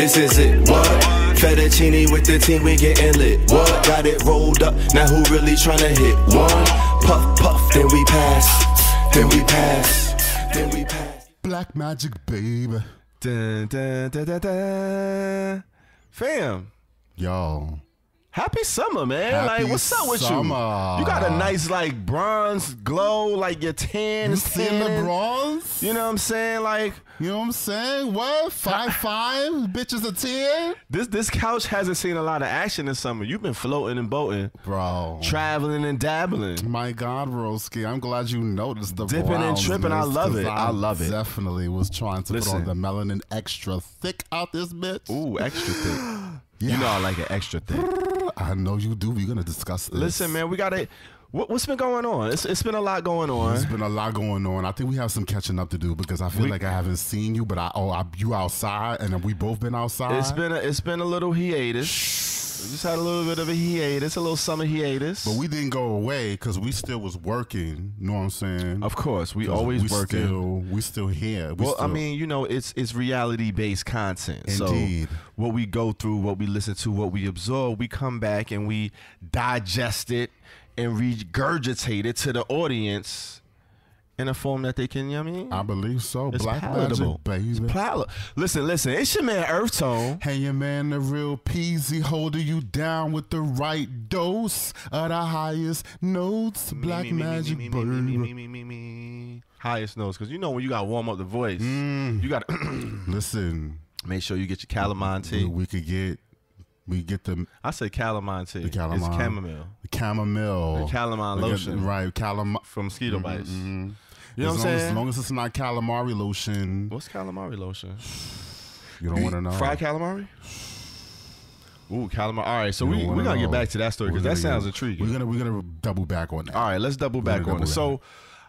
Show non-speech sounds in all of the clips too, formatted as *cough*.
This is it, what? Fettuccine with the team, we getting lit. What? Got it rolled up, now who really tryna hit one? Puff, puff, then we pass, then we pass, then we pass. Black magic, baby. Dun, dun, dun, dun, dun. Fam, Yo. Happy summer, man. Happy like, what's up with summer. you? You got a nice, like, bronze glow, like your tan You is the bronze? You know what I'm saying? Like, You know what I'm saying? What? Five *laughs* five? Bitches a ten? this this couch hasn't seen a lot of action this summer. You've been floating and boating, Bro. traveling and dabbling. My God, Roski, I'm glad you noticed the Dipping and tripping, I love it. I love it. Definitely was trying to Listen. put on the melanin extra thick out this bitch. Ooh, extra thick. *gasps* You know I like it extra thick. I know you do. We're gonna discuss this. Listen, man, we got to. What, what's been going on? It's, it's been a lot going on. It's been a lot going on. I think we have some catching up to do because I feel We- like I haven't seen you, but I oh I, you outside and we both been outside. It's been a, it's been a little hiatus. We just had a little bit of a hiatus, a little summer hiatus. but we didn't go away because we still was working. You know what I'm saying? of course, we always we working. Still, we still here. We well, I mean, you know, it's it's reality based content. Indeed. So what we go through, what we listen to, what we absorb, we come back and we digest it and regurgitate it to the audience in a form that they can, you know what I mean? I believe so. it's Black palatable. magic, baby. It's pal- listen, listen, it's your man Earth Tone. Hey, your man, the real Peezy, holding you down with the right dose of the highest notes. Black Me, me, me, magic, me, me, me, me, me, me, me. Highest notes, because you know when you got to warm up the voice, Mm. you got to *clears throat* *clears throat* Listen, make sure you get your calamine we, tea. we could get, we get the, I say calamine tea. It's calamine. chamomile the chamomile, The calamine We get- lotion. right? Calam. from mosquito bites. mhm. You know as what I'm saying? As, long as it's not calamari lotion, What's calamari lotion? you don't want to know. Fried calamari? Ooh, calamari. All right, so You we don't we wanna gonna get back to that story because that sounds get- intriguing. We're gonna we're gonna double back on that. All right, let's double back gonna on it. So,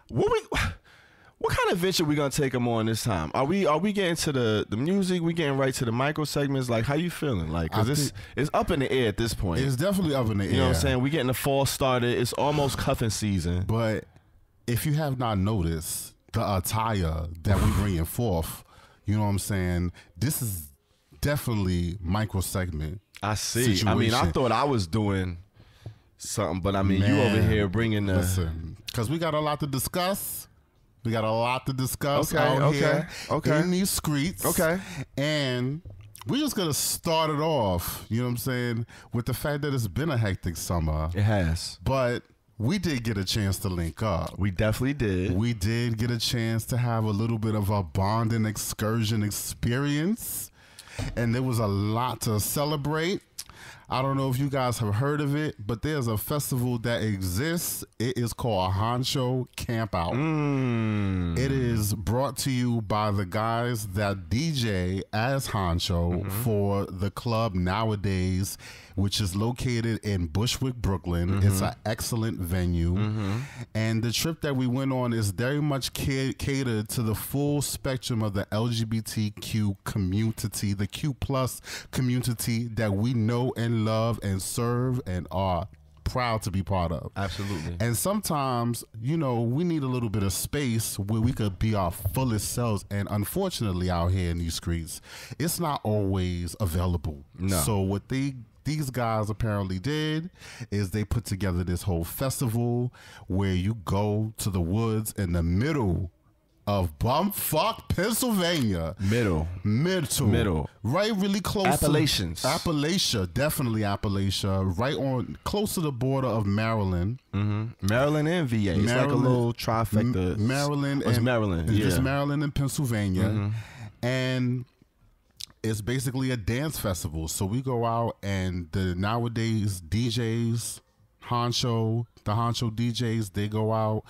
what we *sighs* what kind of venture we gonna take them on this time? Are we are we getting to the the music? We getting right to the micro segments? Like, how you feeling? Like, cause I it's it's up in the air at this point. It's definitely up in the air. you know what I'm saying? We getting the fall started. It's almost cuffing season. But if you have not noticed the attire that we bringing forth, you know what I'm saying. This is definitely micro segment. I see. I mean, I thought I was doing something, but I mean, you over here bringing the. Listen, because we got a lot to discuss. We got a lot to discuss Okay, out okay, here okay. in these streets. Okay. and we're just gonna start it off. You know what I'm saying with the fact that it's been a hectic summer, It has. but we did get a chance to link up. We definitely did. We did get a chance to have a little bit of a bonding excursion experience, and there was a lot to celebrate. I don't know if you guys have heard of it, but there's a festival that exists. It is called Honcho Camp Out. Mm. It is brought to you by the guys that DJ as Honcho mm-hmm. for the club nowadays, which is located in Bushwick, Brooklyn. It's mm-hmm. an excellent venue. Mm-hmm. And the trip that we went on is very much catered to the full spectrum of the LGBTQ community, the Q plus community that we know and love and serve and are proud to be part of. Absolutely. And sometimes, you know, we need a little bit of space where we could be our fullest selves. And unfortunately, out here in these streets, it's not always available. No. So what they these guys apparently did is they put together this whole festival where you go to the woods in the middle of bumfuck Pennsylvania. Middle. Middle. Middle. Right really close Appalachians. to Appalachia, definitely Appalachia, right on close to the border of Maryland. Maryland and VA. It's like a Maryland- little trifecta. M- Maryland Oh, it's and Maryland. It's yeah. Mm-hmm. Maryland and Pennsylvania. And it's basically a dance festival. So we go out and the nowadays DJs, Honcho, the Honcho DJs, they go out,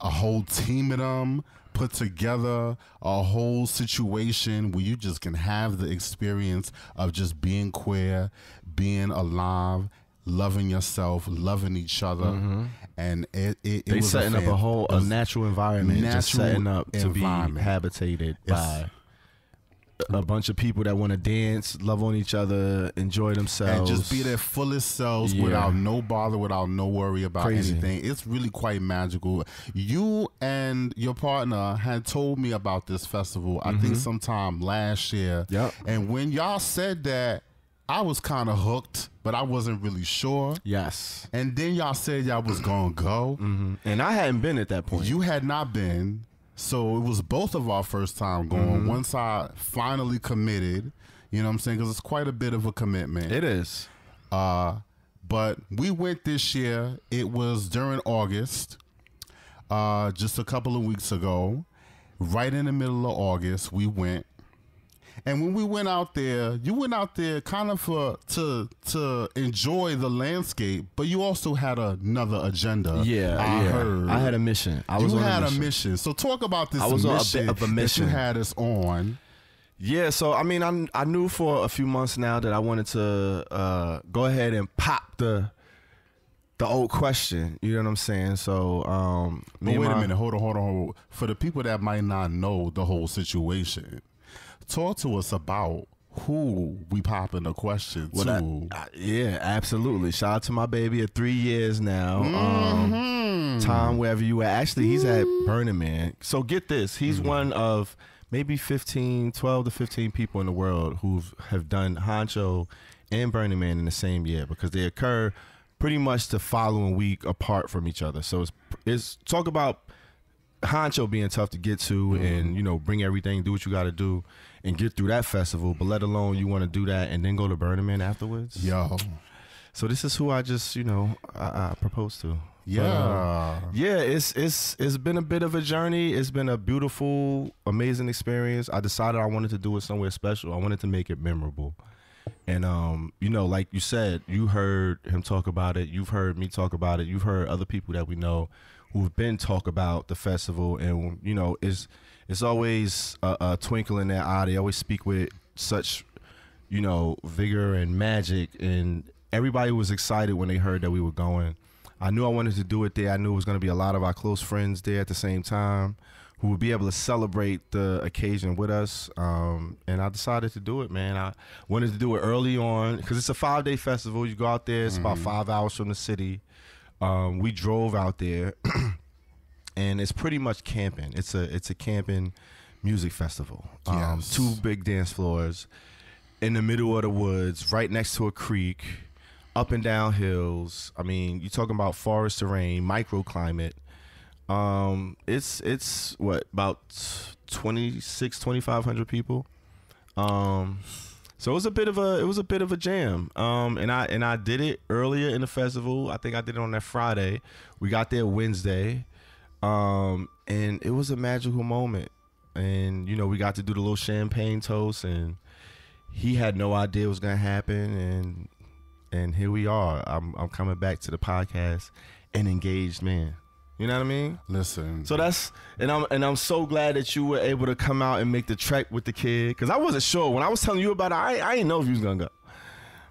a whole team of them put together a whole situation where you just can have the experience of just being queer, being alive, loving yourself, loving each other. And it, it, it Mm-hmm. they was setting up fan- a whole a natural environment, just setting up to be habitated by a bunch of people that want to dance, love on each other, enjoy themselves, and just be their fullest selves Yeah. without no bother, without no worry about Crazy. anything. It's really quite magical. You and your partner had told me about this festival, I think sometime last year. Mm-hmm. Yep. And when y'all said that, I was kind of hooked, but I wasn't really sure. Yes, And then y'all said y'all was gonna go. and I hadn't been at that point. You had not been, so it was both of our first time going. Mm-hmm. Once I finally committed, you know what I'm saying? Because it's quite a bit of a commitment. it is. Uh, but we went this year. It was during August, uh, just a couple of weeks ago. Right in the middle of August, we went. And when we went out there, you went out there kind of for to to enjoy the landscape, but you also had another agenda. Yeah, I yeah. heard. I had a mission. I was you on had a a mission. mission. So talk about this I was on a bit of a that mission. you had us on. Yeah, so I mean, I I knew for a few months now that I wanted to uh, go ahead and pop the the old question. You know what I'm saying? So, um, But wait a minute, hold on, hold on, hold on. For the people that might not know the whole situation, talk to us about who we popping the question Well, to. I- I- yeah, absolutely. Shout out to my baby at three years now. Um, Mm-hmm. Tom, wherever you at. Actually, he's at Burning Man. So get this. He's Mm-hmm. one of maybe 15, 12 to 15 people in the world who have done Honcho and Burning Man in the same year because they occur pretty much the following week apart from each other. So it's, it's talk about Honcho being tough to get to Mm-hmm. and you know bring everything, do what you got to do, and get through that festival. But let alone you want to do that and then go to Burning Man afterwards. Yo, So this is who I just you know I, I proposed to. yeah. But, uh, yeah, it's it's it's been a bit of a journey. It's been a beautiful, amazing experience. I decided I wanted to do it somewhere special. I wanted to make it memorable. And um, you know, like you said, you heard him talk about it. You've heard me talk about it. You've heard other people that we know who've been talk about the festival. And you know, it's it's always a, a twinkle in their eye. They always speak with such, you know, vigor and magic. And everybody was excited when they heard that we were going. I knew I wanted to do it there. I knew it was going to be a lot of our close friends there at the same time who would be able to celebrate the occasion with us. Um, and I decided to do it, man. I wanted to do it early on because it's a five day festival. You go out there, it's about five hours from the city. Um, we drove out there, *clears throat* and it's pretty much camping. It's a it's a camping music festival. Um, Yes. Two big dance floors in the middle of the woods, right next to a creek, up and down hills. I mean, you're talking about forest terrain, microclimate. Um, it's it's what about 26, 2500 people. Um, so it was a bit of a it was a bit of a jam. Um, and I and I did it earlier in the festival. I think I did it on that Friday. We got there Wednesday. Um, and it was a magical moment. And you know, we got to do the little champagne toast and he had no idea what was gonna happen and and here we are. I'm I'm coming back to the podcast an engaged man. You know what I mean? Listen, So that's and I'm and I'm so glad that you were able to come out and make the trek with the kid because I wasn't sure when I was telling you about it. I I didn't know if you was gonna go.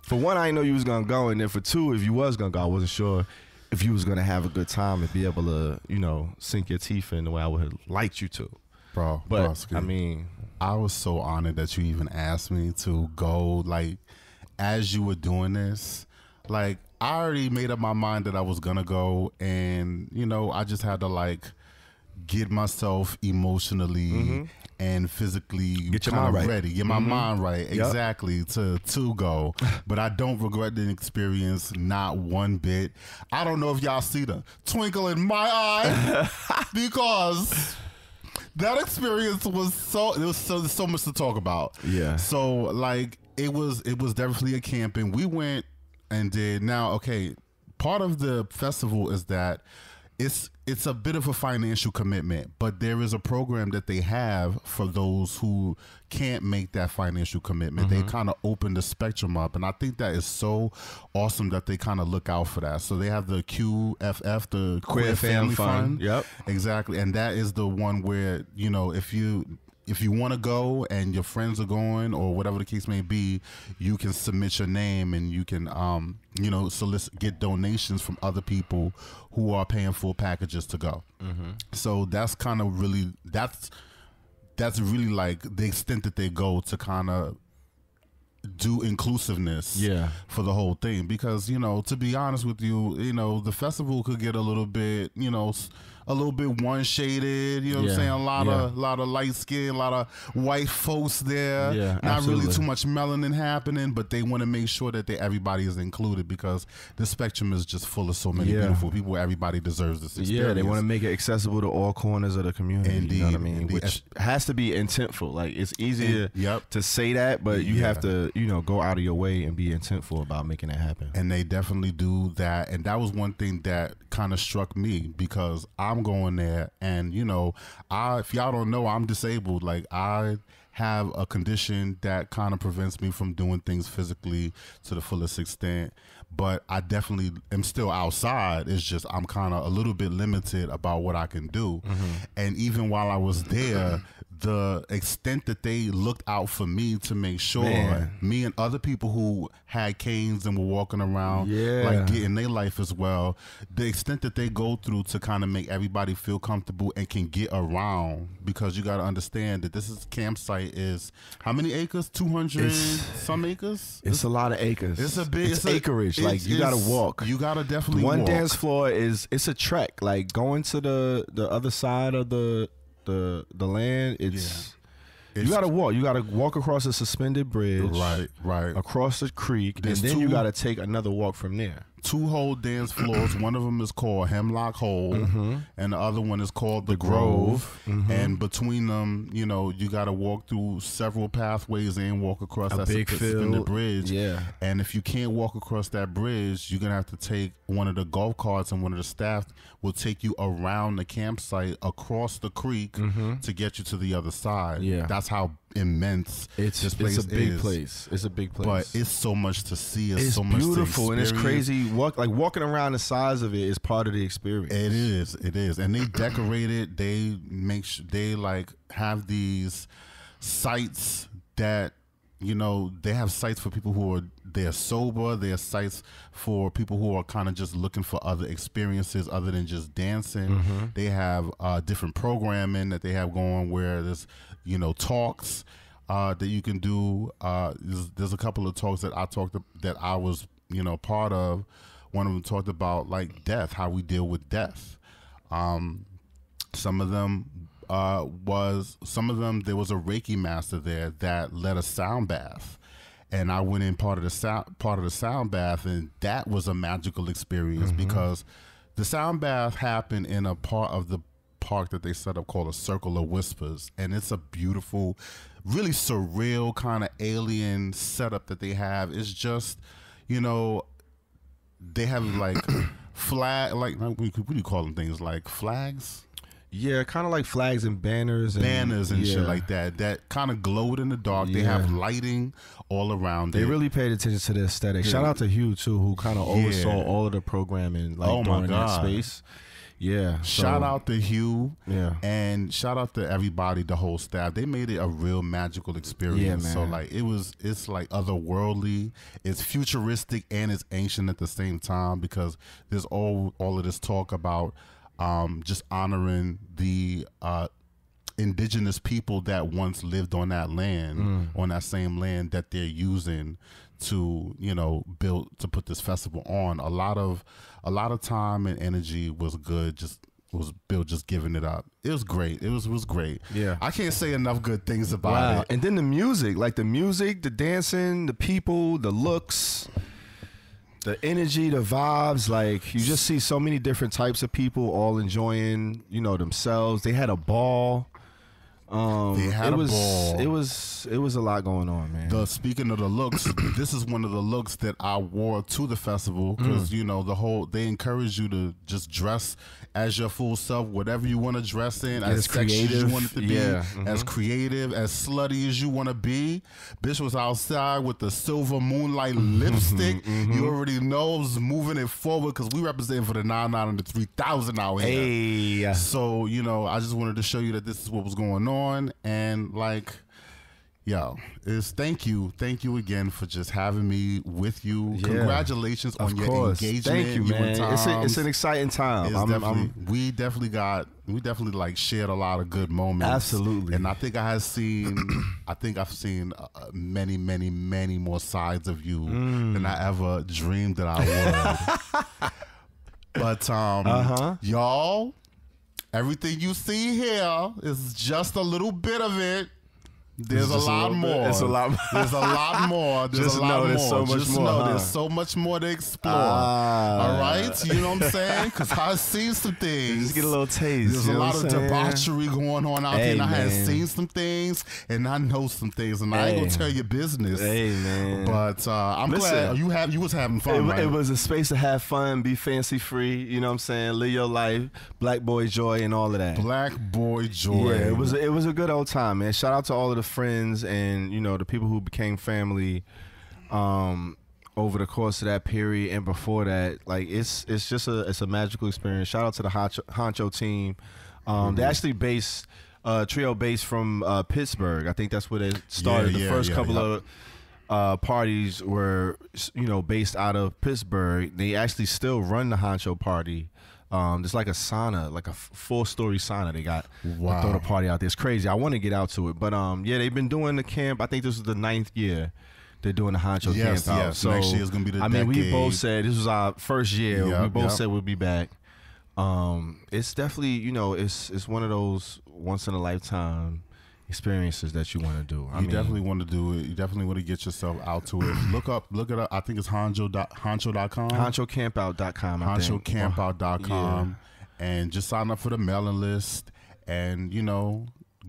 For one, I didn't know you was gonna go, and then for two, if you was gonna go, I wasn't sure if you was gonna have a good time and be able to you know sink your teeth in the way I would have liked you to. bro, But broski, I mean, I was so honored that you even asked me to go. Like, as you were doing this, like I already made up my mind that I was gonna go, and you know, I just had to like get myself emotionally mm-hmm. And physically. Get your mind right. ready, get my mm-hmm. mind right, Yep. exactly to to go. *laughs* but I don't regret the experience, not one bit. I don't know if y'all see the twinkle in my eye *laughs* because that experience was so there was so, so much to talk about. Yeah. So like it was it was definitely a camping. We went and did now okay, part of the festival is that it's it's a bit of a financial commitment, but there is a program that they have for those who can't make that financial commitment. They mm-hmm. kind of open the spectrum up, and I think that is so awesome that they kind of look out for that. So they have the QFF, the Queer, Fam Family Fund. Fund. Yep. Exactly, and that is the one where you know if you if you want to go and your friends are going or whatever the case may be, you can submit your name and you can um you know solicit get donations from other people who are paying full packages to go. So that's kind of really that's that's really like the extent that they go to kind of do inclusiveness Yeah. for the whole thing because you know to be honest with you you know the festival could get a little bit you know a little bit one shaded you know what i'm saying a lot yeah. of lot of light skin a lot of white folks there Yeah, not really too much melanin happening but they want to make sure that they, everybody is included because the spectrum is just full of so many Yeah. beautiful people everybody deserves this experience Yeah, they want to make it accessible to all corners of the community. you know what I mean? indeed. Which has to be intentful. Like it's easier Yep. to say that, but you Yeah. have to, you know, go out of your way and be intentful about making it happen. and they definitely do that and that was one thing that kind of struck me because i'm going there. And you know i if y'all don't know i'm disabled. Like i have a condition that kind of prevents me from doing things physically to the fullest extent but i definitely am still outside it's just i'm kind of a little bit limited about what i can do mm-hmm. and even while i was there the extent that they looked out for me to make sure Man. me and other people who had canes and were walking around Yeah. like getting their life as well the extent that they go through to kind of make everybody feel comfortable and can get around because you got to understand that this is campsite is how many acres 200 It's- some acres It's a lot of acres. it's a big it's, a- acreage. Like you got to walk. you got to definitely One walk. dance floor is it's a trek. Like going to the the other side of the the the land. It's you It's- got to walk. You got to walk across a suspended bridge. right right Across the creek, There's and then you got to take another walk from there. Two whole dance floors. *clears throat* One of them is called Hemlock Hole, mm-hmm. and the other one is called the, Grove. Grove. Mm-hmm. And between them, you know, you got to walk through several pathways and walk across A that big suspended bridge. Yeah. And if you can't walk across that bridge, you're gonna have to take one of the golf carts, and one of the staff will take you around the campsite across the creek mm-hmm. to get you to the other side. Yeah. that's how immense It's this place it's a big is. place. It's a big place. But it's so much to see. It's, it's so much to beautiful and it's crazy. Walk like walking around the size of it is part of the experience. It is. It is. And they decorate it. They make sure they like have these sites that you know they have sites for people who are they're sober. They have sites for people who are kind of just looking for other experiences other than just dancing. They have uh, different programming that they have going where there's you know talks uh, that you can do. Uh, there's, there's a couple of talks that I talked that I was you know part of. One of them talked about like death, how we deal with death. Um, some of them uh, was some of them there was a Reiki master there that led a sound bath. And I went in part of the sound part of the sound bath, and that was a magical experience because the sound bath happened in a part of the park that they set up called a Circle of Whispers, and it's a beautiful, really surreal kind of alien setup that they have. It's just, you know, they have like *clears throat* flag, like what do you- what do you call them things like flags? yeah, kind of like flags and banners, and, banners and shit like that that kind of glowed in the dark. They have lighting all around. They it. really paid attention to the aesthetic. Shout out to Hugh too, who kind of Yeah. oversaw all of the programming like Oh, during that space. Yeah. shout so- out to Hugh. Yeah. and shout out to everybody, the whole staff. They made it a real magical experience. Yeah, so like it was, it's like otherworldly. It's futuristic and it's ancient at the same time because there's all all of this talk about um, just honoring the. Uh, indigenous people that once lived on that land Mm. on that same land that they're using to you know build to put this festival on a lot of a lot of time and energy was good just was Bill just giving it up. It was great. It was was great. Yeah. I can't say enough good things about Wow. it. And then the music, like the music, the dancing, the people, the looks, the energy, the vibes, like you just see so many different types of people all enjoying, you know, themselves. They had a ball. Um They had it a was ball. it was it was a lot going on, man. The speaking of the looks, *clears throat* this is one of the looks that I wore to the festival because Mm. you know the whole they encourage you to just dress as your full self, whatever you want to dress in, as, As sexy as you creative, want it to be, yeah, mm-hmm. as creative, as slutty as you want to be. Bitch was outside with the silver moonlight Mm-hmm, lipstick. You already know, was moving it forward because we represent for the nine nine and the three thousand out here. hey. So, you know, I just wanted to show you that this is what was going on. And, like, Yo, is thank you, thank you again for just having me with you. Yeah. Congratulations on your course. engagement. Thank you, man. It's, a, it's an exciting time. I'm- definitely, I'm- we definitely got we definitely like shared a lot of good moments. Absolutely. and I think I have seen *clears throat* I think I've seen uh, many many many more sides of you Mm. than I ever dreamed that I would. *laughs* but um, Uh-huh. y'all, everything you see here is just a little bit of it. There's a just a lot more. it's a lot more. *laughs* There's a lot more. There's Just a lot know more. there's so much Just more, know huh? there's so much more to explore. Ah. All right, you know what I'm saying? Because I've seen some things. Just get a little taste. There's a lot of saying? debauchery going on out Hey, there, and I have seen some things, and I know some things, and I ain't gonna tell your business. Hey, man. But uh, I'm Listen. glad you have you was having It, fun. right? it was a space to have fun, be fancy free. You know what I'm saying? Live your life, black boy joy, and all of that. Black Boy Joy. Yeah, it was it was a good old time, man. Shout out to all of the friends and you know the people who became family um, over the course of that period and before that. Like it's it's just a it's a magical experience. Shout out to the Honcho, Honcho team. Um, They Mm-hmm. actually based uh, trio based from uh, Pittsburgh. I think that's where they started. Yeah, the yeah, first yeah, couple of uh, parties were you know based out of Pittsburgh. They actually still run the Honcho party. Um, there's like a sauna, like a f- full story sauna. They got Wow. throw the party out there. It's crazy. I want to get out to it, but um, yeah, they've been doing the camp. I think this is the ninth year they're doing the Honcho Yes, camp out. yes. So Next year is gonna be the I mean, we both said this was our first year. we both yep. said we'd be back. Um, it's definitely you know it's it's one of those once in a lifetime experiences that you want to do. I you mean, definitely want to do it. You definitely want to get yourself out to it. *clears throat* look up, look it up. I think it's honcho dot, honcho.com. honchocampout.com. I think. honchocampout.com and just sign up for the mailing list and you know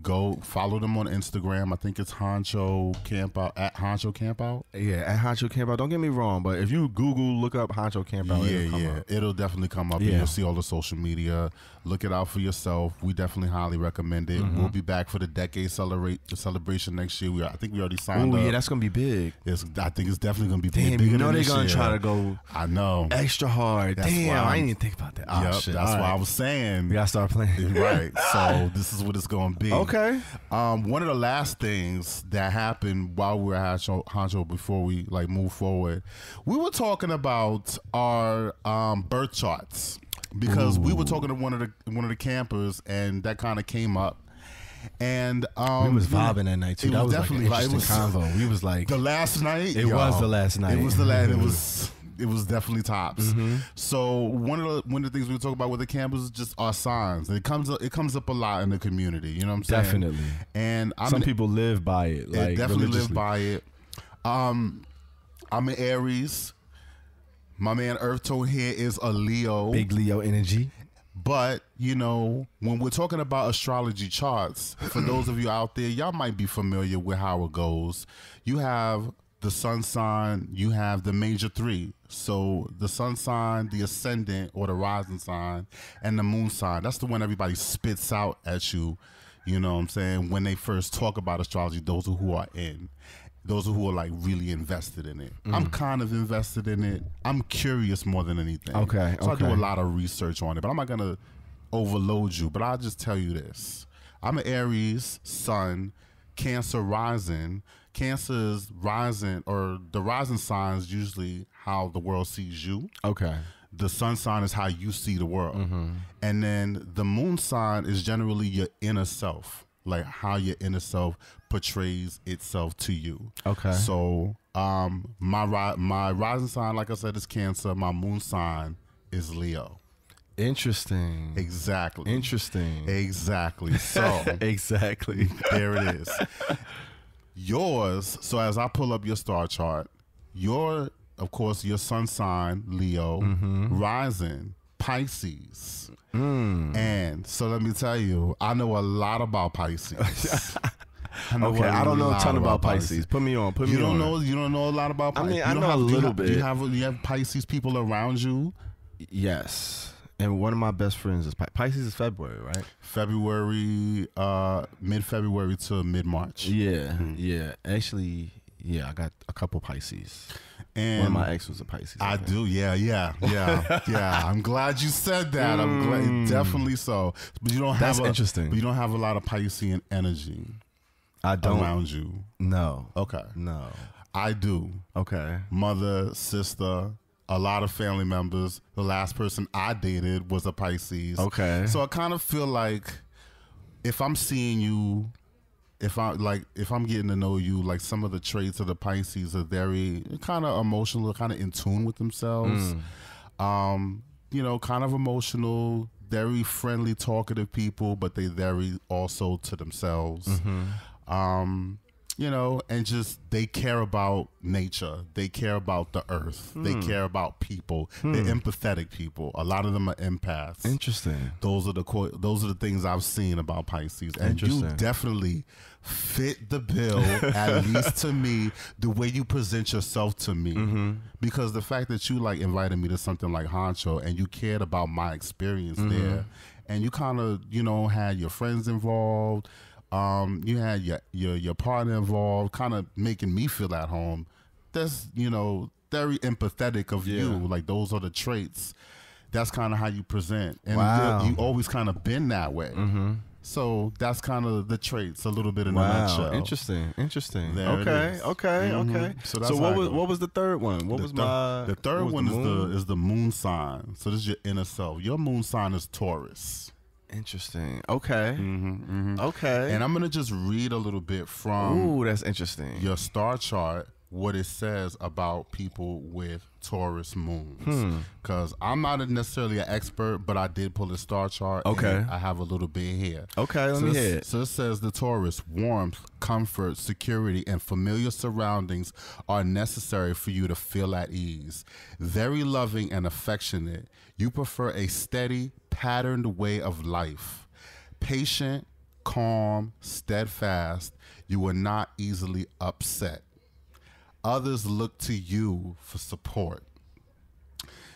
go follow them on Instagram. I think it's Honcho Campout at Honcho Campout. Yeah, at Honcho Campout. Don't get me wrong, but if you Google, look up Honcho Campout. yeah, it'll come yeah. up. It'll definitely come up. Yeah. And you'll see all the social media. Look it out for yourself. We definitely highly recommend it. Mm-hmm. We'll be back for the decade celebrate celebration next year. We I think we already signed Oh yeah, that's gonna be big. It's, I think it's definitely gonna be Damn, bigger you know they're gonna year. try to go I know. extra hard. That's Damn, I didn't even think about that. Oh, yep, shit. that's All why I was saying. we gotta start playing. *laughs* right. So *laughs* this is what it's gonna be. Okay. Um, one of the last things that happened while we were at Honcho, Honcho before we like move forward, we were talking about our um, birth charts because we were talking to one of the one of the campers and that kind of came up. And um, We was vibing that night too. it That was definitely like an interesting it was- convo. We was like, the last night. It was the last night. It was the last. It was. *laughs* It was definitely tops. Mm-hmm. So one of the one of the things we talk about with the campers is just our signs. It comes up, it comes up a lot in the community. You know what I'm saying? Definitely. And I'm some an, people live by it. Like it definitely live by it. Um, I'm an Aries. My man Earth Tone here is a Leo. big Leo energy. But, you know, when we're talking about astrology charts, for those of you out there, y'all might be familiar with how it goes. You have the sun sign, you have the major three. So the sun sign, the ascendant or the rising sign, and the moon sign. That's the one everybody spits out at you, you know what I'm saying, when they first talk about astrology, those who are in. Those who are like really invested in it. I'm mm. kind of invested in it. I'm curious more than anything. Okay, So I do a lot of research on it, but I'm not gonna overload you. But I'll just tell you this: I'm an Aries Sun, Cancer rising. Cancer is rising, or the rising sign is usually how the world sees you. Okay. The sun sign is how you see the world, Mm-hmm. and then the moon sign is generally your inner self, like how your inner self portrays itself to you. Okay. So, um, my ri- my rising sign, like I said, is Cancer. My moon sign is Leo. Interesting. Exactly. Interesting. Exactly. So *laughs* exactly. there it is. *laughs* Yours. So as I pull up your star chart, your, of course, your sun sign Leo, Mm-hmm. rising Pisces. Mm. And so let me tell you, I know a lot about Pisces. *laughs* I know Okay, I don't know a ton about Pisces. Put me on. Put You me don't on. know. You don't know a lot about. Pisces. I Pisces. mean, I don't know a have- do you little have- you bit. have you have Pisces people around you? Yes. And one of my best friends is Pi- Pisces is February, right? February, uh, mid February to mid March. Yeah. Yeah. Actually, yeah, I got a couple Pisces. And one of my ex was a Pisces. I think. do, yeah, yeah, yeah, *laughs* yeah. I'm glad you said that. I'm glad, definitely so. But you don't have Hmm. That's a, interesting. But you don't have a lot of Piscean energy. I don't. around you? No. Okay. No. I do. Okay. Mother, sister, a lot of family members. The last person I dated was a Pisces. Okay. So I kind of feel like if I'm seeing you, if I like, if I'm getting to know you, like some of the traits of the Pisces are very kind of emotional, kind of in tune with themselves. Um, you know, kind of emotional, very friendly, talkative people, but they very also to themselves. Um, you know, and just they care about nature. They care about the earth. They care about people. They're empathetic people. A lot of them are empaths. Interesting. those are the co- those are the things I've seen about Pisces, and you definitely fit the bill. at *laughs* least to me, the way you present yourself to me, Mm-hmm. because the fact that you like invited me to something like Honcho, and you cared about my experience Mm-hmm. there, and you kind of you know had your friends involved. Um, you had your your your partner involved, kind of making me feel at home. That's you know very empathetic of you. Like those are the traits. That's kind of how you present, and Wow. you, you always kind of been that way. So that's kind of the traits, a little bit in a Wow. nutshell. Interesting. Interesting. There okay. Okay. Mhm. Okay. So So, what was what was the third one? What The was thir- my the third one is the is the moon sign. So this is your inner self. Your moon sign is Taurus. Interesting. Okay. Mm-hmm, Okay. And I'm gonna just read a little bit from Ooh, that's interesting. your star chart what it says about people with Taurus Hmm. moons. Because I'm not a necessarily an expert, but I did pull a star chart. and Okay. I have a little bit here. Okay, let so me this- hear it. So it says the Taurus warmth, comfort, security, and familiar surroundings are necessary for you to feel at ease. Very loving and affectionate. You prefer a steady, patterned way of life. Patient, calm, steadfast. You are not easily upset. Others look to you for support.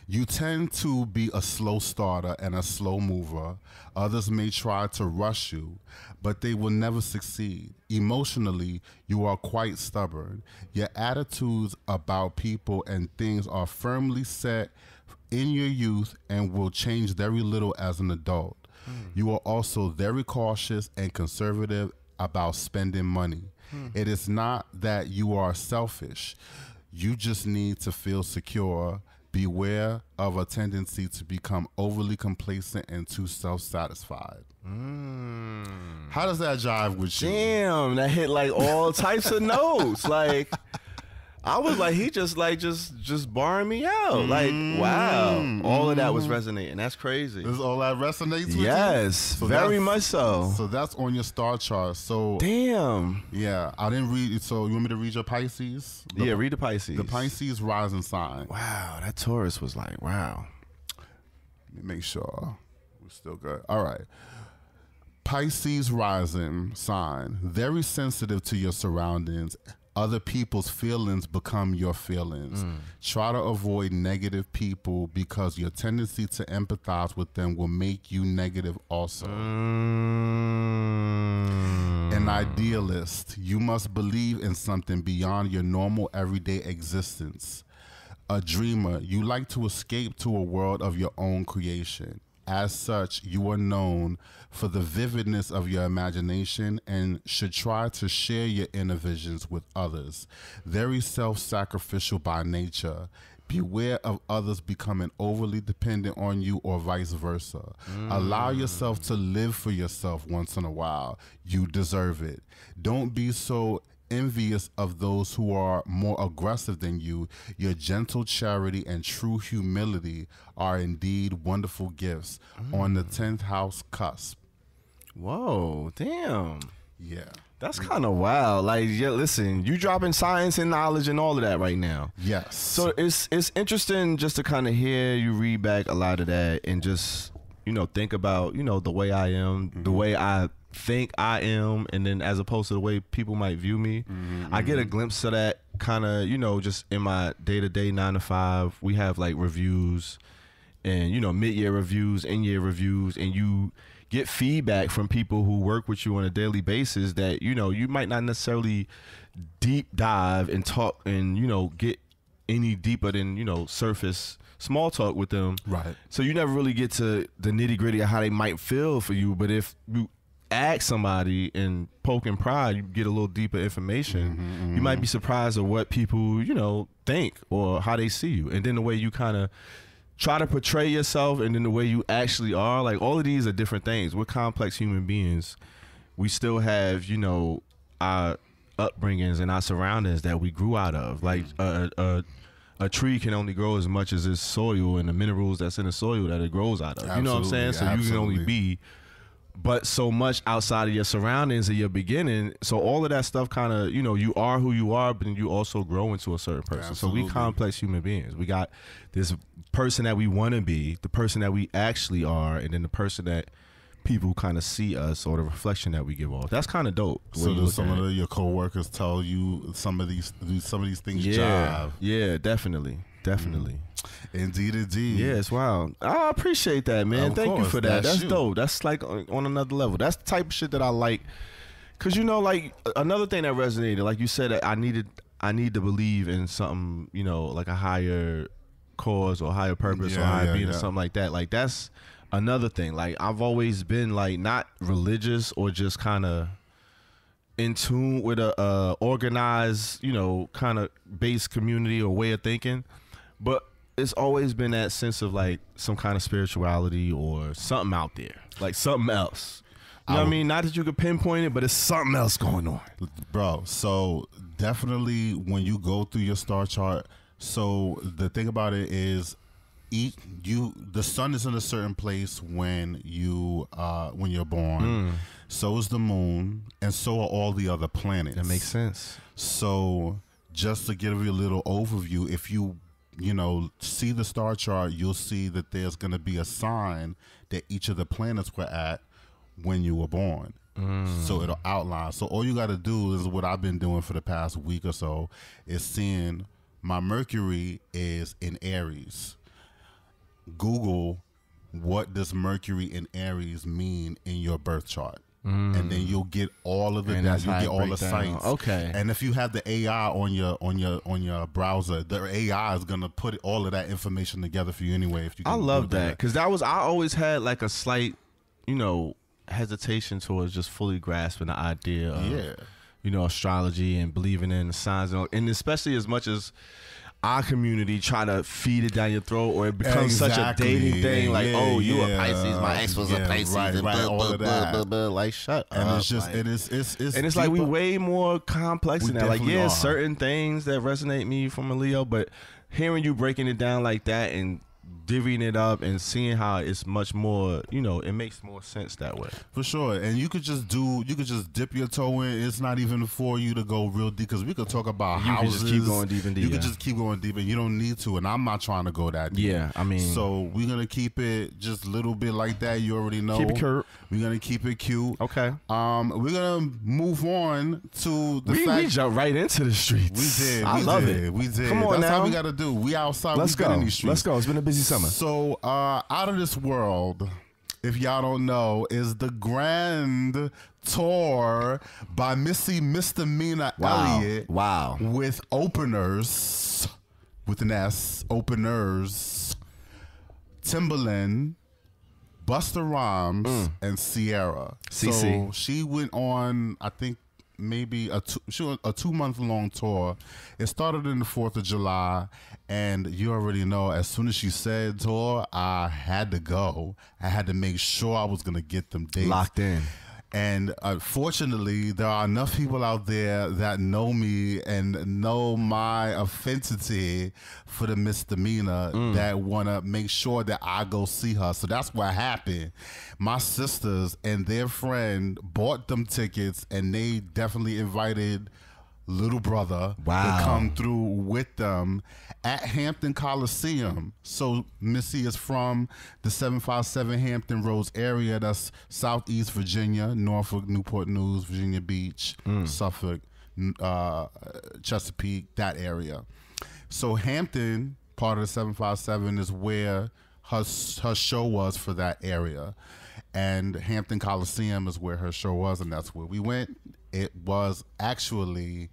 You tend to be a slow starter and a slow mover. Others may try to rush you, but they will never succeed. Emotionally, you are quite stubborn. Your attitudes about people and things are firmly set in your youth and will change very little as an adult. Hmm. You are also very cautious and conservative about spending money. Hmm. It is not that you are selfish. You just need to feel secure. Beware of a tendency to become overly complacent and too self satisfied. Hmm. How does that jive with you? Damn, that hit like all types of notes. Like I was like, he just like just just barring me out. Like, mm-hmm. wow. All of that was mm-hmm. resonating. That's crazy. Is all that resonates with you? Yes, So very much so. So that's on your star chart. So Damn. yeah, I didn't read. It. So you want me to read your Pisces? The, yeah, read the Pisces. the Pisces rising sign. Wow, that Taurus was like, wow. Let me make sure we're still good. All right. Pisces rising sign, very sensitive to your surroundings. Other people's feelings become your feelings. Try to avoid negative people because your tendency to empathize with them will make you negative also. Mm. An idealist, you must believe in something beyond your normal everyday existence. A dreamer, you like to escape to a world of your own creation. As such, you are known for the vividness of your imagination and should try to share your inner visions with others. Very self sacrificial by nature. Beware of others becoming overly dependent on you or vice versa. Allow mm. yourself to live for yourself once in a while. You deserve it. Don't be so envious of those who are more aggressive than you. Your gentle charity and true humility are indeed wonderful gifts on the mm. 10th house cusp. Whoa, damn. Yeah. That's kind of wild. Like, yeah, listen, you dropping science and knowledge and all of that right now. Yes. So it's it's interesting just to kind of hear you read back a lot of that and just you know think about you know the way I am, the mm-hmm. way I think I am, and then as opposed to the way people might view me, mm-hmm, I get a mm-hmm. glimpse of that kind of you know just in my day to day nine to five. We have like reviews and you know mid year reviews, end year reviews, and you get feedback from people who work with you on a daily basis that you know you might not necessarily deep dive and talk and you know get any deeper than you know surface small talk with them Right. so you never really get to the nitty gritty of how they might feel for you but if you ask somebody and poke and prod, you get a little deeper information. Mm-hmm, mm-hmm. You might be surprised at what people, you know, think or how they see you. And then the way you kind of try to portray yourself and then the way you actually are, like all of these are different things. We're complex human beings. We still have, you know, our upbringings and our surroundings that we grew out of. Like a, a a tree can only grow as much as its soil and the minerals that's in the soil that it grows out of. You know what I'm saying? Absolutely, So you can only be but so much outside of your surroundings at your beginning. So all of that stuff kind of, you know, you are who you are, but then you also grow into a certain person. So we complex human beings. We got this person that we want to be, the person that we actually are, and then the person that people kind of see us or the reflection that we give off. That's kind of dope. So do some of the, your coworkers tell you some of these some of these things yeah, jive? yeah, definitely, definitely. Indeed, indeed. Yeah, it's wild. I appreciate that, man. Of Thank you for that. that's That's, dope. That's like on another level. That's the type of shit that I like. Cause you know, like another thing that resonated, like you said, I needed, I need to believe in something, you know, like a higher cause or higher purpose or higher yeah, being or something like that. Like that's another thing. Like I've always been like not religious or just kind of in tune with a uh, organized, you know, kind of base community or way of thinking, but it's always been that sense of like some kind of spirituality or something out there, like something else. You know what I mean? Not that you could pinpoint it, but it's something else going on. bro. So definitely when you go through your star chart, so the thing about it is, each you the sun is in a certain place when you uh when you're born. Hmm. So is the moon, and so are all the other planets. That makes sense. So, just to give you a little overview, if you you know see the star chart, you'll see that there's going to be a sign that each of the planets were at when you were born. Mm. So it'll outline. So all you got to do is what I've been doing for the past week or so is seeing my Mercury is in Aries. Google what does Mercury in Aries mean in your birth chart. And then mm. you'll get all of the And data. You'll get all the sites. Okay. And if you have the AI on your on your on your browser, the AI is gonna put all of that information together for you anyway. If you, I love that because that was I always had like a slight, you know, hesitation towards just fully grasping the idea of Yeah. you know astrology and believing in the signs and, and especially as much as our community try to feed it down your throat or it becomes such a dating thing like Yeah, oh you a. Pisces my ex was Yeah, a Pisces right, and right, blah, blah, blah, blah, blah, like shut And up it's just like- it is it's it's and it's like we way more complex We than that. Like, yeah, are. certain things that resonate me from a Leo, but hearing you breaking it down like that and divvying it up and seeing how it's much more, you know, it makes more sense that way. For sure, and you could just do, you could just dip your toe in. It's not even for you to go real deep because we could talk about You can houses. just keep going deep and deep. You deep, could just keep going deep, and you don't need to. And I'm not trying to go that deep. Yeah, I mean- so we're gonna keep it just a little bit like that. You already know. Keep it cute. We're gonna keep it cute. Okay. Um, we're gonna move on to the We, fact we jump right into the streets. we did. I we love did, it. We did. Come on That's now. how we gotta do. We outside. Let's we go. in these streets. Let's go. It's been a busy summer. So, uh, out of this world, if y'all don't know, is the Grand Tour by Missy Misdemeanor Wow. Elliott Wow. with openers with an S, openers, Timbaland, Busta Rhymes, and Ciara. CC. So she went on, I think maybe a two, a two month long tour. It started in the Fourth of July, and you already know. As soon as she said tour, I had to go. I had to make sure I was gonna get them dates Locked in. And uh, unfortunately, there are enough people out there that know me and know my offensity for the misdemeanor mm. that want to make sure that I go see her. So that's what happened. My sisters and their friend bought them tickets, and they definitely invited little brother Wow. to come through with them at Hampton Coliseum. So Missy is from the 757 Hampton Roads area. That's Southeast Virginia, Norfolk, Newport News, Virginia Beach, Suffolk, uh, Chesapeake, that area. So Hampton, part of the 757, is where her her show was for that area. And Hampton Coliseum is where her show was, and that's where we went. It was actually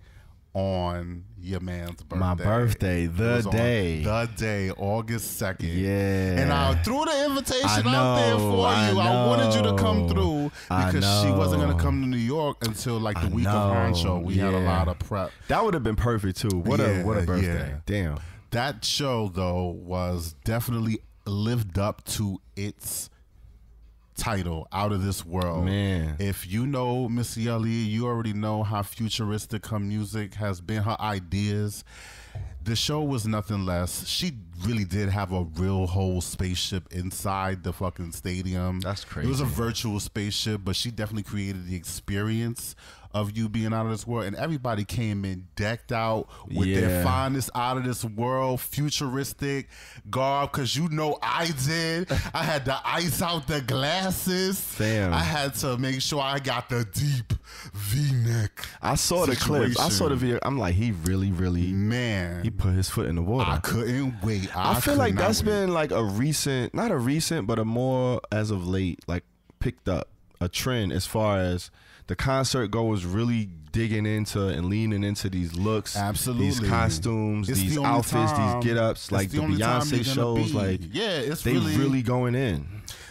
on your man's birthday. My birthday, the day. the day, August second. Yeah. and I threw the invitation I out there for I you. I, wanted you to come through because she wasn't gonna come to New York until like the I week know, of Honcho. We had a lot of prep. That would have been perfect too. What Yeah, a what a birthday. yeah. Damn. That show though was definitely lived up to its title out of this world Man. if you know missy elliott you already know how futuristic her music has been her ideas the show was nothing less she really did have a real whole spaceship inside the fucking stadium That's crazy. it was a virtual spaceship but she definitely created the experience of you being out of this world and everybody came in decked out with their finest out of this world futuristic garb because you know i did i had to ice out the glasses Fam. i had to make sure i got the deep v-neck I saw the clips. I saw the video. I'm like, he really, really man he put his foot in the water. i couldn't wait i, I feel like that's wait. been like a recent, not a recent, but a more as of late, like picked up a trend as far as the concert goers really digging into and leaning into these looks, Absolutely. these costumes, It's these the outfits, time- these get ups, like the the, Beyonce shows, be. like yeah it's they really, really going in.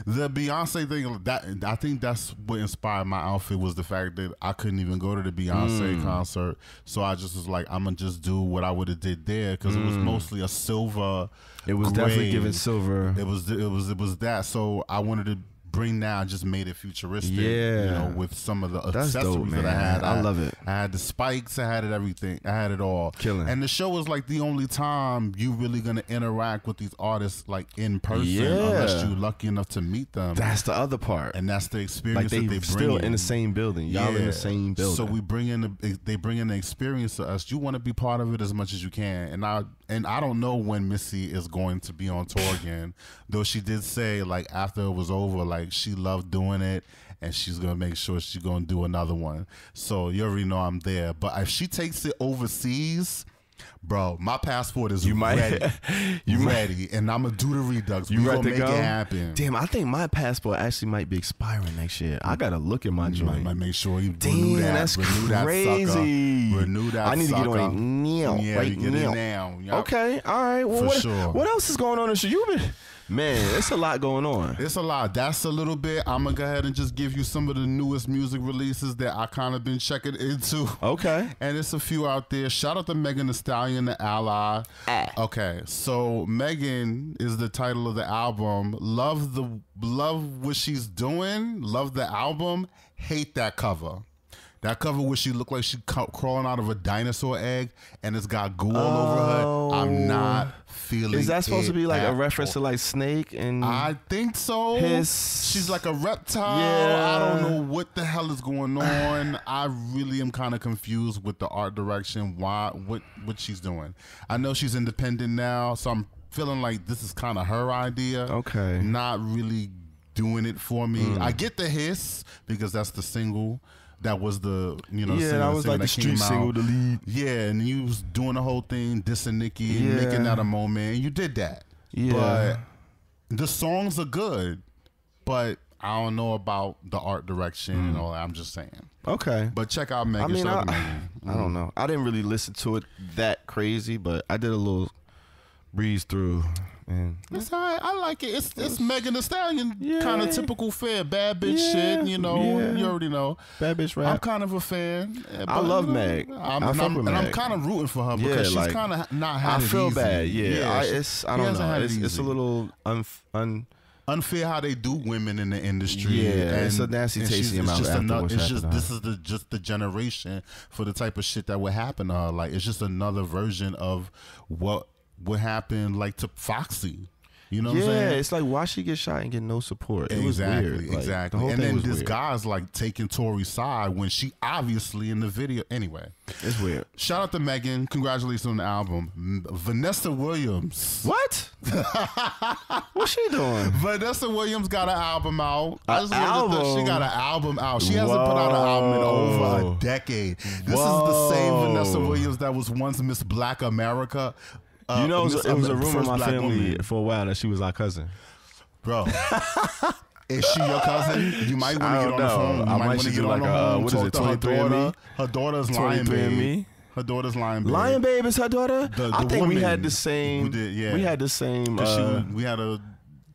The Beyonce thing that I think that's what inspired my outfit was the fact that I couldn't even go to the Mm. Beyonce concert, so I just was like, I'm gonna just do what I would have did there because it was mostly a silver. Mm. It was definitely gray. giving silver. It was it was it was that. So I wanted to bring now just made it futuristic. Yeah, you know, with some of the That's dope, accessories that I had. I love it. I had the spikes. I had it everything. I had it all. Killing. And the show was like the only time you really gonna interact with these artists like in person, Yeah. unless you're lucky enough to meet them. That's the other part. and that's the experience like they, that they bring still in in the same building. Y'all in the same building. So we bring in the, they bring in the experience to us. You want to be part of it as much as you can. And I and I don't know when Missy is going to be on tour again. *laughs* Though she did say like after it was over, like she loved doing it and she's gonna make sure she's gonna do another one. So you already know I'm there. But if she takes it overseas. Bro, my passport is You might- ready. *laughs* you ready, and I'm gonna do the redux. you we ready gonna to make go? it happen. Damn, I think my passport actually might be expiring next year. I gotta look at my You might, joint. might make sure you Damn, renew that. that's renew that crazy. sucker. Renew that. I need to get on it now, Yeah, right you get now. it now. Yup. Okay, all right. Well, For what, sure. what else is going on in show? You been man, it's a lot going on. It's a lot. That's a little bit. I'm gonna go ahead and just give you some of the newest music releases that I kind of been checking into. Okay. *laughs* And it's a few out there. Shout out to Megan Thee Stallion, the ally. Ah. Okay, so Megan is the title of the album. Love the love what she's doing. Love the album. Hate that cover. That cover where she looked like she crawling out of a dinosaur egg and it's got goo all over her. I'm not feeling. Oh. Is that supposed to be like a reference all. to like Snake and I think so. His- She's like a reptile. Yeah. I don't know what the hell is going *sighs* on. I really am kind of confused with the art direction. Why? What? What she's doing? I know she's independent now, so I'm feeling like this is kind of her idea. Okay. Not really doing it for me. Mm. I get the hiss because that's the single. That was the you know Yeah, that was like the street single, the lead. Yeah, and you was doing the whole thing, dissing Nicki, and Yeah. making that a moment, and you did that. Yeah. But the songs are good, but I don't know about the art direction and mm. all that. I'm just saying. Okay. But check out Megan. I mean, I, I don't know. I didn't really listen to it that crazy, but I did a little breeze through and It's all right. I like it. It's it's Megan Thee Stallion, Yeah. kind of typical fare bad bitch Yeah, shit. You know, yeah. you already know. bad bitch I'm kind of a fan. I love you know, Meg. I'm, I and I'm, with and I'm kind of rooting for her Yeah, because she's like, kind of not had I it feel easy. bad. Yeah, I, it's I don't know. had it It's, it's a little un, un unfair how they do women in the industry. Yeah, it's a nasty and tasty she's- it's just after ano- It's just this is the just the generation for the type of shit that would happen to her. Like it's just another version of what would happened like to Foxy. You know what I'm yeah, it's like why she get shot and get no support. It was exactly, weird. Like, exactly. The and then was this weird. guy's like taking Tory's side when she obviously in the video. Anyway, It's weird. shout out to Megan. Congratulations on the album. Vanessa Williams. What? *laughs* What's she doing? Vanessa Williams got an album out. I A just album? she got an album out. She hasn't put out an album in over a decade. This is the same Vanessa Williams that was once Miss Black America. Uh, You know, it was, it was a rumor in my family woman. for a while that she was our cousin. bro. *laughs* Is she your cousin? You might want to get on the phone. You I might want to get on like the uh, phone. what is it, her 23andMe? daughter. Her daughter's lying 23andMe? baby. Her daughter's Lion Babe. Lion Babe is her daughter. The- I the think we had the same. did- yeah. we had the same. she Uh, was- we had a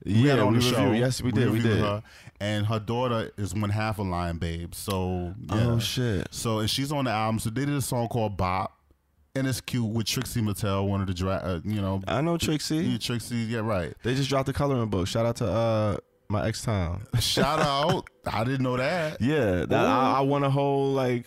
we yeah, had on we the show. yes, we did, we did. Her, and her daughter is one half of Lion Babe. So yeah. Oh shit. So and she's on the album. So they did a song called Bop, and it's cute with Trixie Mattel, one of the dra- uh, you know, I know Trixie. yeah, Trixie. Yeah, right. They just dropped the coloring book. Shout out to uh my ex town. Shout out. I didn't know that. *laughs* Yeah, that I, I won a whole like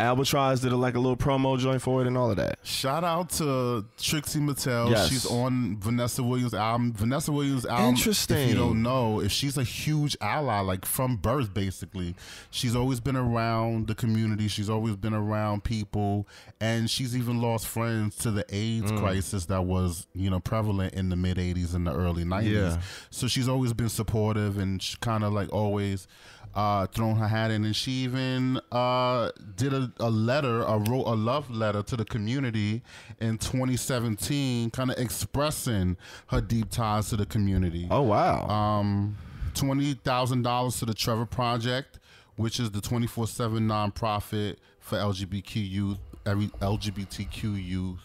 Albatross did a, like a little promo joint for it and all of that. Shout out to Trixie Mattel. Yes. She's on Vanessa Williams' album. Vanessa Williams' album. If Interesting. you don't know, if she's a huge ally, like from birth, basically, she's always been around the community. She's always been around people, and she's even lost friends to the AIDS Mm. crisis that was, you know, prevalent in the mid '80s and the early '90s. Yeah. So she's always been supportive and kind of like always uh, thrown her hat in. And she even uh, did a, a letter, a wrote a love letter to the community in 2017, kind of expressing her deep ties to the community. Oh wow. Um, twenty thousand dollars to the Trevor Project, which is the twenty four seven nonprofit for LGBTQ youth, every LGBTQ youth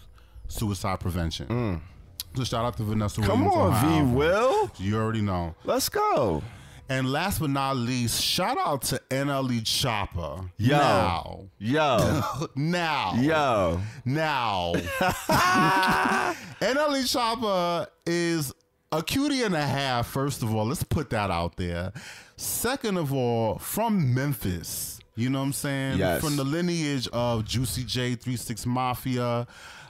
suicide prevention. So shout out to Vanessa Mm. Come Williams. on, V. Will. You already know. Let's go. And last but not least, shout out to NLE Choppa. Yo. Now. Yo. *laughs* Now. Yo. Now. *laughs* *laughs* NLE Choppa is a cutie and a half, first of all. Let's put that out there. Second of all, from Memphis. You know what I'm saying? Yes. From the lineage of Juicy J, 36 Mafia,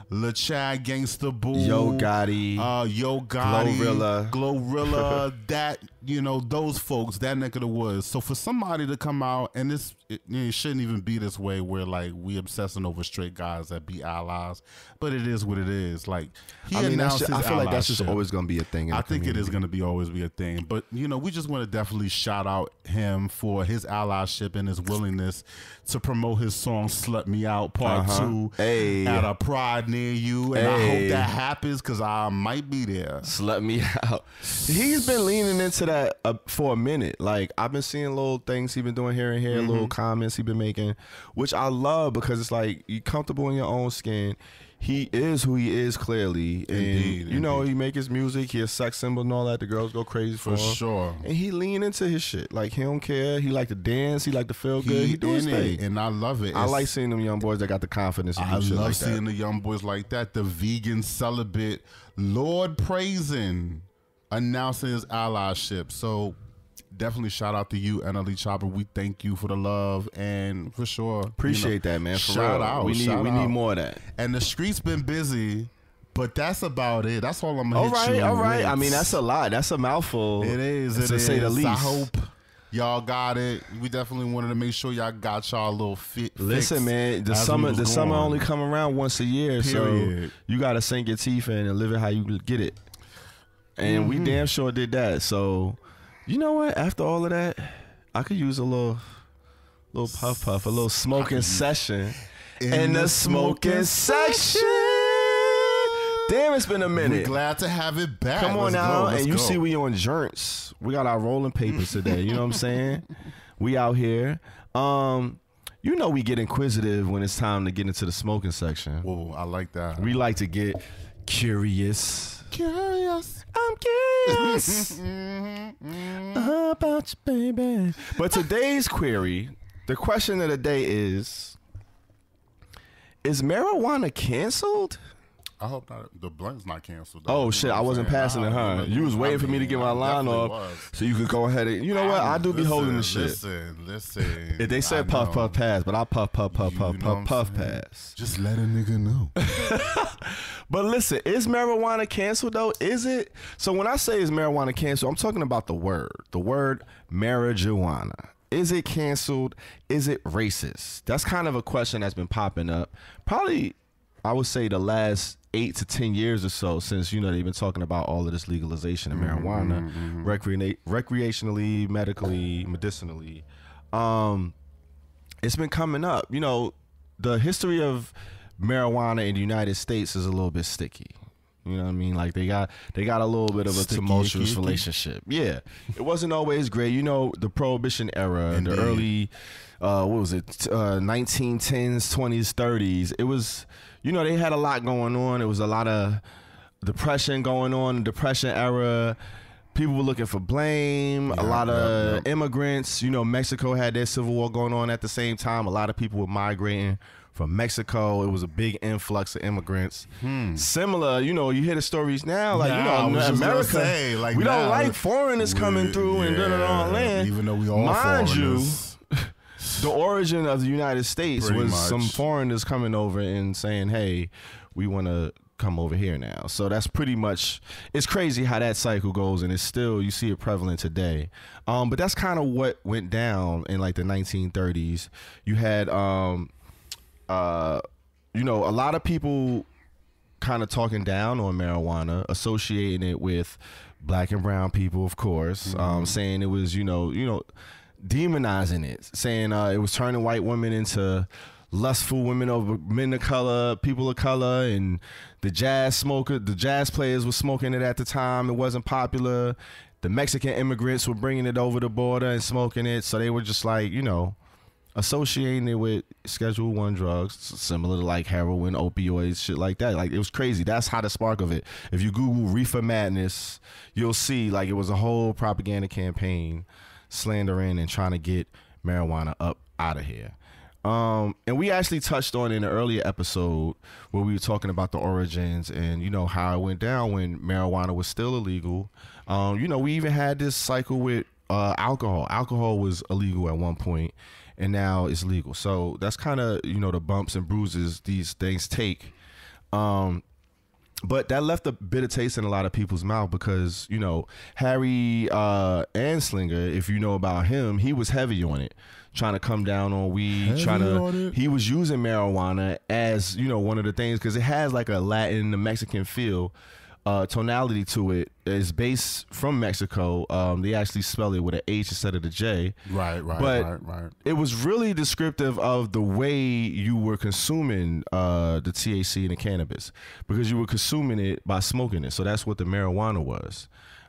La Chat Gangsta Boo. Yo Gotti. Uh, Yo Gotti, Glorilla. Glorilla, that you know those folks, that neck of the woods. So for somebody to come out and this, it, it shouldn't even be this way, where like we obsessing over straight guys that be allies, but it is what it is. Like he I mean, that's announced just, I feel like that's just always gonna be a thing. In I think it is going to be always be a thing, but you know, we just want to definitely shout out him for his allyship and his willingness to promote his song "Slut Me Out" Part Uh-huh. Two Hey. at a Pride near you, and I hope that happens because I might be there. Slut me out. He's been leaning into that uh, for a minute. Like I've been seeing little things he's been doing here and here, Mm-hmm. little comments he's been making, which I love because it's like you comfortable in your own skin. He is who he is clearly, and Indeed, you know indeed. he make his music. He a sex symbol and all that. The girls go crazy for, For him. sure. And he lean into his shit. Like he don't care. He like to dance. He like to feel good. He, do his thing. it, and I love it. I It's- like seeing them young boys that got the confidence. I love like seeing that. the young boys like that. The vegan celibate Lord praising, announcing his allyship. So definitely shout out to you, NLE Choppa. We thank you for the love and for sure you know, Appreciate that, man. For shout real. out. We need we out. need more of that. And the streets been busy, but that's about it. That's all I'm gonna All right, all right. with. I mean, that's a lot. That's a mouthful. It is. to it say the least. I hope y'all got it. We definitely wanted to make sure y'all got y'all little fit. Listen, man. The we summer, the summer only come around once a year, Period. so you gotta sink your teeth in and live it how you get it. And we Mm-hmm. damn sure did that. So, you know what? After all of that, I could use a little, little puff puff, a little smoking session in, the smoking section. Damn, it's been a minute. We're glad to have it back. Come on Let's now, go, and you go. see we on joints. We got our rolling papers today. You know what I'm saying? *laughs* We out here. Um, you know we get inquisitive when it's time to get into the smoking section. Whoa, I like that. We like to get curious. Curious. I'm curious *laughs* about you, baby. But today's query, the question of the day is: Is marijuana canceled? I hope not. The blunt's not canceled. Oh though. shit! You know I wasn't saying? passing it, huh? You was waiting for me to get my line off, was. so you could go ahead and. You know what? I do be holding the shit. Listen, listen. If they I said puff puff pass, but I puff puff puff You puff puff puff pass. Just let a nigga know. *laughs* But listen, is marijuana canceled though? Is it? So when I say is marijuana canceled, I'm talking about the word, the word marijuana. Is it canceled? Is it racist? That's kind of a question that's been popping up. Probably, I would say the last eight to ten years or so since you know they've been talking about all of this legalization of marijuana, recrea- recreationally, medically, medicinally. Um, it's been coming up. You know, the history of marijuana in the United States is a little bit sticky. You know what I mean? Like they got they got a little bit of a Sticky tumultuous icky? relationship. Yeah, it wasn't always great. You know, the Prohibition era, and the early, uh, what was it, uh, 1910s, 20s, 30s. It was, you know, they had a lot going on. It was a lot of depression going on. Depression era. People were looking for blame. a Yeah, lot of yeah, yeah. immigrants. You know, Mexico had their civil war going on at the same time. A lot of people were migrating from Mexico. It was a big influx of immigrants. Hmm. Similar, you know, you hear the stories now, like Nah, you know, I was just gonna America. say, like, we don't like foreigners coming through and da da da on land. Even though we all mind you, foreigners. The origin of the United States Pretty was much. some foreigners coming over and saying, "Hey, we want to come over here now." So that's pretty much. It's crazy how that cycle goes, and it's still you see it prevalent today. Um, but that's kind of what went down in like the 1930s. You had, um, uh, you know, a lot of people kind of talking down on marijuana, associating it with black and brown people, of course, um, saying it was, you know, you know, demonizing it, saying uh, it was turning white women into lustful women over men of color, people of color, and the jazz smoker, the jazz players were smoking it at the time. It wasn't popular. The Mexican immigrants were bringing it over the border and smoking it, so they were just like, you know, associating it with Schedule One drugs, similar to like heroin, opioids, shit like that. Like it was crazy. That's how the spark of it. If you Google reefer madness, you'll see like it was a whole propaganda campaign, slandering and trying to get marijuana up out of here. Um, and we actually touched on in an earlier episode where we were talking about the origins and you know how it went down when marijuana was still illegal. Um, you know, we even had this cycle with uh, alcohol. Alcohol was illegal at one point, and now it's legal. So that's kind of you know the bumps and bruises these things take. Um, but that left a bitter taste in a lot of people's mouth because you know Harry uh, Anslinger, if you know about him, he was heavy on it, trying to come down on weed, Heavy trying to. He was using marijuana as you know one of the things because it has like a Latin, a Mexican feel. Uh, tonality to it is based from Mexico. Um, they actually spell it with an H instead of the J. Right, right, But right, right. it was really descriptive of the way you were consuming uh, the THC and the cannabis because you were consuming it by smoking it. So that's what the marijuana was.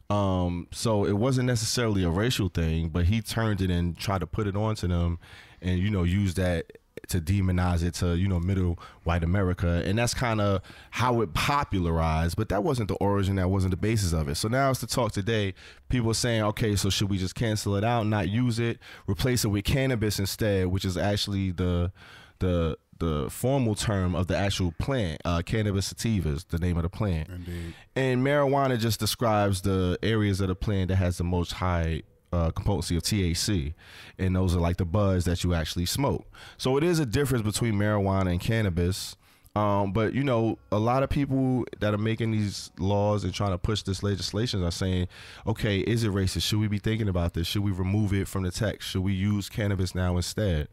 Um, so it wasn't necessarily a racial thing, but he turned it and tried to put it onto them, and you know use that to demonize it to you know middle white America, and that's kind of how it popularized. But that wasn't the origin, that wasn't the basis of it. So now it's the talk today. People are saying, okay, so should we just cancel it out, not use it, replace it with cannabis instead, which is actually the the the formal term of the actual plant. Uh, cannabis sativa is the name of the plant. Indeed. And marijuana just describes the areas of the plant that has the most high uh, of THC, and those are like the buds that you actually smoke. So it is a difference between marijuana and cannabis. Um, but you know, a lot of people that are making these laws and trying to push this legislation are saying, okay, is it racist? Should we be thinking about this? Should we remove it from the text? Should we use cannabis now instead?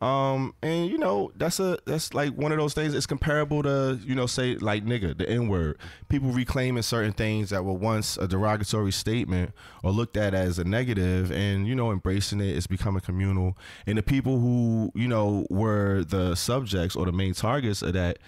Um, and you know, that's a that's like one of those things. It's comparable to you know, say like nigga, the N word. People reclaiming certain things that were once a derogatory statement or looked at as a negative, and you know, embracing it. It's becoming communal, and the people who you know were the subjects or the main targets of that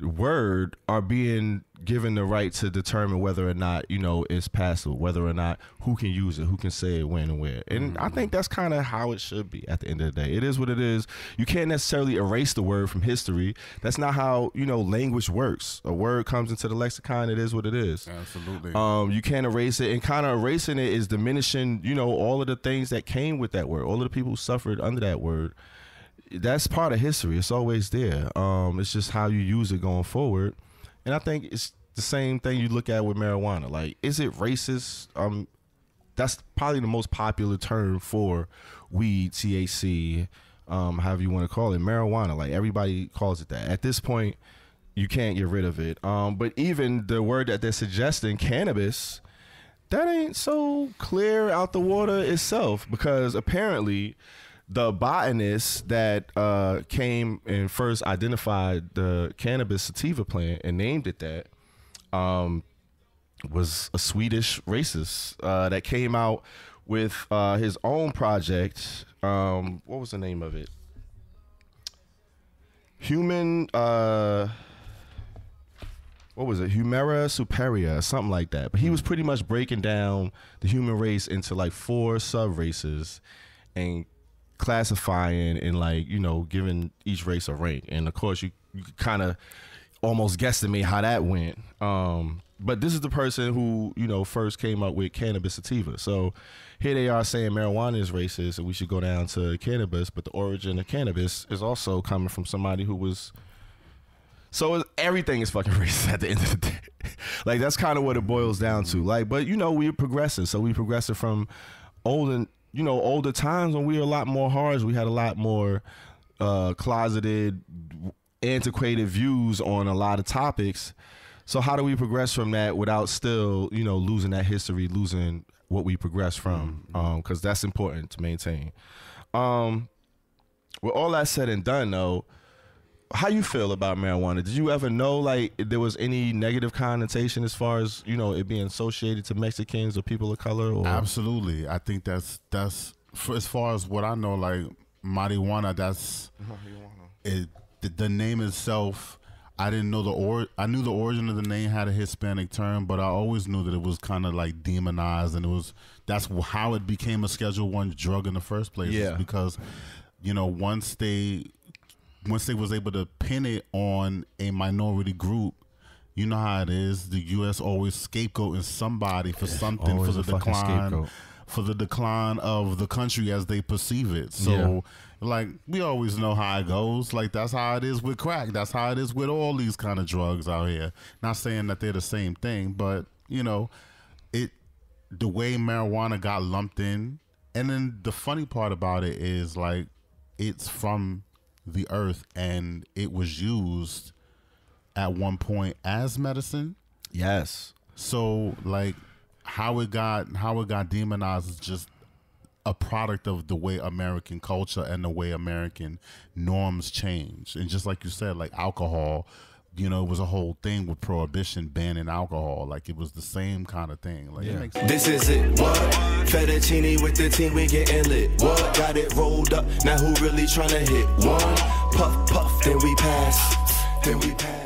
word are being given the right to determine whether or not you know it's passable whether or not who can use it who can say it when and where. And i think that's kind of how it should be at the end of the day. It is what it is. You can't necessarily erase the word from history. That's not how you know language works. A word comes into the lexicon it is what it is. Absolutely. um, you can't erase it, and kind of erasing it is diminishing, you know, all of the things that came with that word, all of the people who suffered under that word. That's part of history. It's always there. Um, it's just how you use it going forward, and I think it's the same thing you look at with marijuana. Like, is it racist? Um, that's probably the most popular term for weed, THC, um, however you want to call it, marijuana. Like everybody calls it that. At this point, you can't get rid of it. Um, but even the word that they're suggesting, cannabis, that ain't so clear out the water itself because apparently the botanist that uh, came and first identified the cannabis sativa plant and named it that um, was a Swedish racist uh, that came out with uh, his own project. Um, what was the name of it? Human. Uh, what was it, Humera Superior, something like that. But he was pretty much breaking down the human race into like four sub races and classifying and like you know giving each race a rank. And of course, you you kind of almost guesstimate how that went. Um, but this is the person who you know first came up with cannabis sativa. So here they are saying marijuana is racist and we should go down to cannabis, but the origin of cannabis is also coming from somebody who was so everything is fucking *laughs* racist at the end of the day. *laughs* like that's kind of what it boils down to. Like, but you know, we're progressive, so we progressive from older, you know, older times when we were a lot more harsh. We had a lot more uh, closeted, antiquated views on a lot of topics. So how do we progress from that without still, you know, losing that history, losing what we progress from? Because mm-hmm. um, that's important to maintain. Um, with all that said and done, though how you feel about marijuana? Did you ever know like there was any negative connotation as far as you know it being associated to Mexicans or people of color? Or? Absolutely, I think that's that's for, as far as what I know. Like marijuana, that's it. The, the name itself. I didn't know the or I knew the origin of the name had a Hispanic term, but I always knew that it was kind of like demonized, and it was that's how it became a Schedule One drug in the first place. Yeah, because you know once they once they was able to pin it on a minority group, you know how it is. The U.S. always scapegoating somebody for something for the decline, for the decline of the country as they perceive it. So, yeah. like we always know how it goes. Like that's how it is with crack. That's how it is with all these kind of drugs out here. Not saying that they're the same thing, but you know, it the way marijuana got lumped in, and then the funny part about it is like it's from the earth and it was used at one point as medicine. Yes. So like how it got how it got demonized is just a product of the way American culture and the way American norms change. And just like you said, like alcohol you know, it was a whole thing with prohibition banning alcohol. Like it was the same kind of thing. Like yeah. This is it. What? Fettuccine with the team, we getting lit. What? Got it rolled up. Now who really trying to hit? One puff puff, then we pass. Then we pass.